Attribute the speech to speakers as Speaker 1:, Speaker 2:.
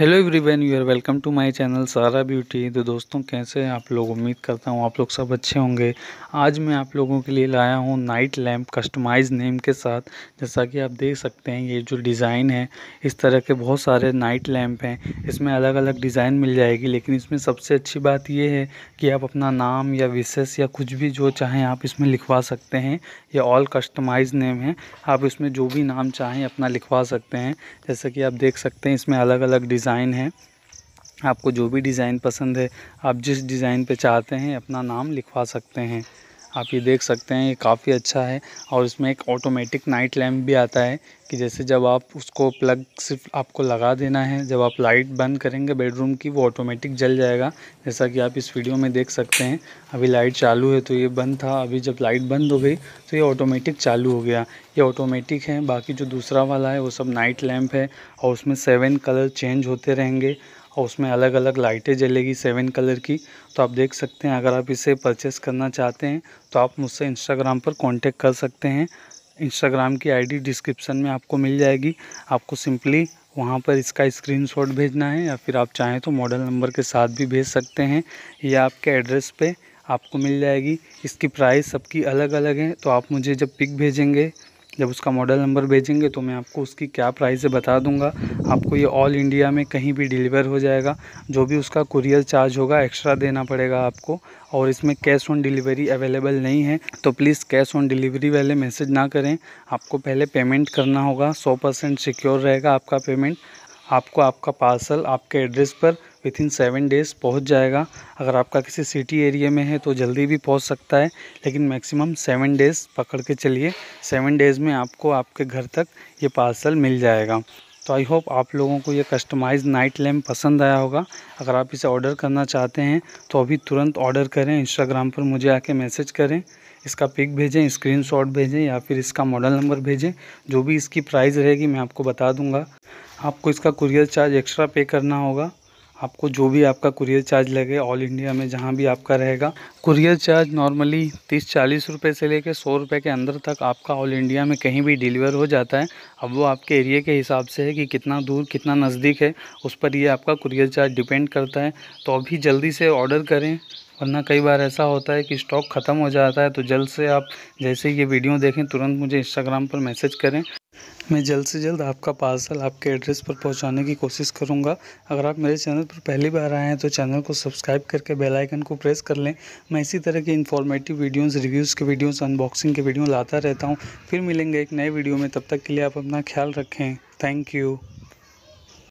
Speaker 1: Hello everyone you are welcome to my channel Sara beauty तो दोस्तों, कैसे हैं आप लोग? उम्मीद करता हूँ आप लोग सब अच्छे होंगे। आज मैं आप लोगों के लिए लाया हूँ नाइट लैम्प कस्टमाइज नेम के साथ। जैसा कि आप देख सकते हैं, ये जो डिज़ाइन है, इस तरह के बहुत सारे नाइट लैम्प हैं। इसमें अलग अलग डिज़ाइन मिल जाएगी, लेकिन इसमें सबसे अच्छी बात ये है कि आप अपना नाम या विशेष या कुछ भी जो चाहें आप इसमें लिखवा सकते हैं। ये ऑल कस्टमाइज नेम है। आप इसमें जो भी नाम चाहें अपना लिखवा सकते हैं। जैसा कि आप देख सकते हैं, इसमें अलग अलग डिज़ाइन है। आपको जो भी डिज़ाइन पसंद है, आप जिस डिज़ाइन पे चाहते हैं, अपना नाम लिखवा सकते हैं। आप ये देख सकते हैं, ये काफ़ी अच्छा है। और इसमें एक ऑटोमेटिक नाइट लैम्प भी आता है कि जैसे जब आप उसको प्लग सिर्फ़ आपको लगा देना है, जब आप लाइट बंद करेंगे बेडरूम की, वो ऑटोमेटिक जल जाएगा। जैसा कि आप इस वीडियो में देख सकते हैं, अभी लाइट चालू है तो ये बंद था, अभी जब लाइट बंद हो गई तो ये ऑटोमेटिक चालू हो गया। ये ऑटोमेटिक है, बाकी जो दूसरा वाला है, वो सब नाइट लैम्प है और उसमें सेवन कलर चेंज होते रहेंगे। और उसमें अलग अलग लाइटें जलेगी सेवन कलर की। तो आप देख सकते हैं, अगर आप इसे परचेस करना चाहते हैं तो आप मुझसे इंस्टाग्राम पर कांटेक्ट कर सकते हैं। इंस्टाग्राम की आईडी डिस्क्रिप्शन में आपको मिल जाएगी। आपको सिंपली वहाँ पर इसका स्क्रीनशॉट भेजना है या फिर आप चाहें तो मॉडल नंबर के साथ भी भेज सकते हैं। या आपके एड्रेस पे आपको मिल जाएगी। इसकी प्राइस सबकी अलग अलग है तो आप मुझे जब पिक भेजेंगे जब उसका मॉडल नंबर भेजेंगे तो मैं आपको उसकी क्या प्राइस है बता दूँगा। आपको ये ऑल इंडिया में कहीं भी डिलीवर हो जाएगा। जो भी उसका कुरियर चार्ज होगा एक्स्ट्रा देना पड़ेगा आपको और इसमें कैश ऑन डिलीवरी अवेलेबल नहीं है। तो प्लीज़ कैश ऑन डिलीवरी वाले मैसेज ना करें। आपको पहले पेमेंट करना होगा। सौ परसेंट सिक्योर रहेगा आपका पेमेंट आपको आपका पार्सल आपके एड्रेस पर विथ इन सेवन डेज़ पहुँच जाएगा। अगर आपका किसी सिटी एरिया में है तो जल्दी भी पहुँच सकता है, लेकिन मैक्सिमम सेवन डेज़ पकड़ के चलिए। सेवन डेज़ में आपको आपके घर तक ये पार्सल मिल जाएगा। तो आई होप आप लोगों को ये कस्टमाइज नाइट लैम्प पसंद आया होगा। अगर आप इसे ऑर्डर करना चाहते हैं तो अभी तुरंत ऑर्डर करें इंस्टाग्राम पर मुझे आके मैसेज करें। इसका पिक भेजें स्क्रीनशॉट भेजें, या फिर इसका मॉडल नंबर भेजें। जो भी इसकी प्राइस रहेगी मैं आपको बता दूँगा। आपको इसका कुरियर चार्ज एक्स्ट्रा पे करना होगा। आपको जो भी आपका कुरियर चार्ज लगे ऑल इंडिया में जहाँ भी आपका रहेगा। कुरियर चार्ज नॉर्मली तीस चालीस रुपये से लेकर सौ रुपये के अंदर तक आपका ऑल इंडिया में कहीं भी डिलीवर हो जाता है। अब वो आपके एरिया के हिसाब से है कि कितना दूर, कितना नज़दीक है, उस पर ये आपका कुरियर चार्ज डिपेंड करता है। तो अभी जल्दी से ऑर्डर करें। वरना कई बार ऐसा होता है कि स्टॉक ख़त्म हो जाता है तो जल्द से आप जैसे ये वीडियो देखें, तुरंत मुझे इंस्टाग्राम पर मैसेज करें। मैं जल्द से जल्द आपका पार्सल आपके एड्रेस पर पहुँचाने की कोशिश करूँगा। अगर आप मेरे चैनल पर पहली बार आए हैं तो चैनल को सब्सक्राइब करके बेल आइकन को प्रेस कर लें। मैं इसी तरह के इन्फॉर्मेटिव वीडियोस रिव्यूज़ के वीडियोस अनबॉक्सिंग के वीडियो लाता रहता हूँ। फिर मिलेंगे एक नए वीडियो में, तब तक के लिए आप अपना ख्याल रखें। Thank you